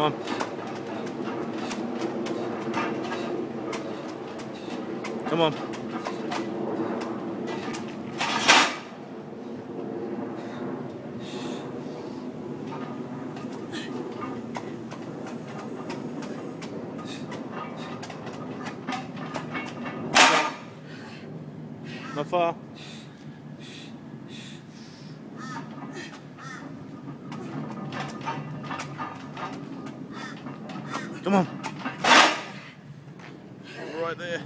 on. Come on. Not far. Come on. Right there.